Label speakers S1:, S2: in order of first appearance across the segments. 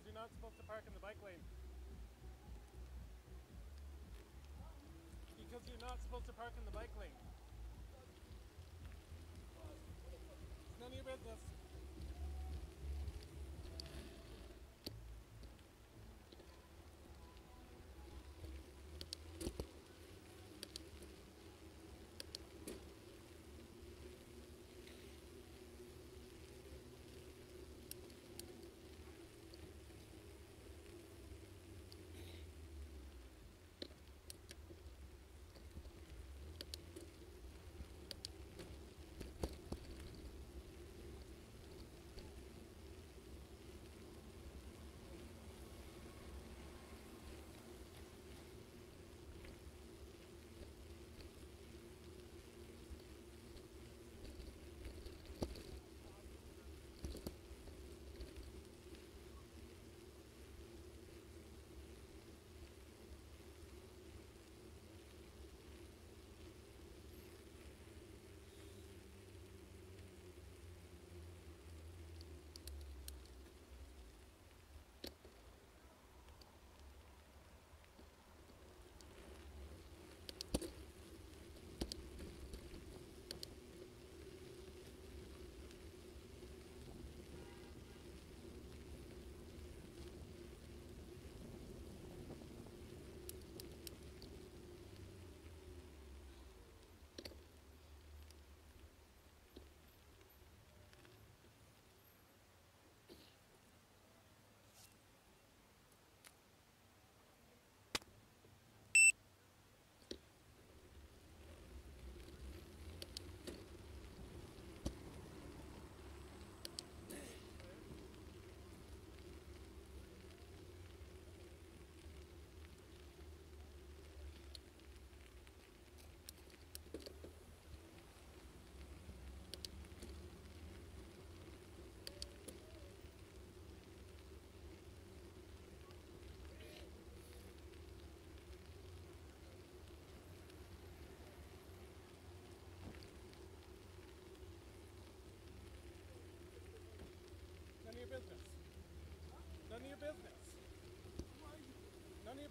S1: you're not supposed to park in the bike lane. Because you're not supposed to park in the bike lane. It's none of your business.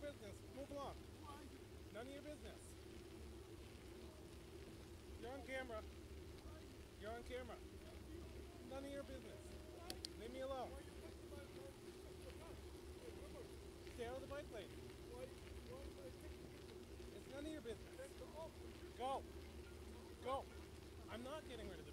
S1: business. Move along. None of your business. You're on camera. You're on camera. None of your business. Leave me alone. Stay out of the bike lane. It's none of your business. Go. Go. I'm not getting rid of this.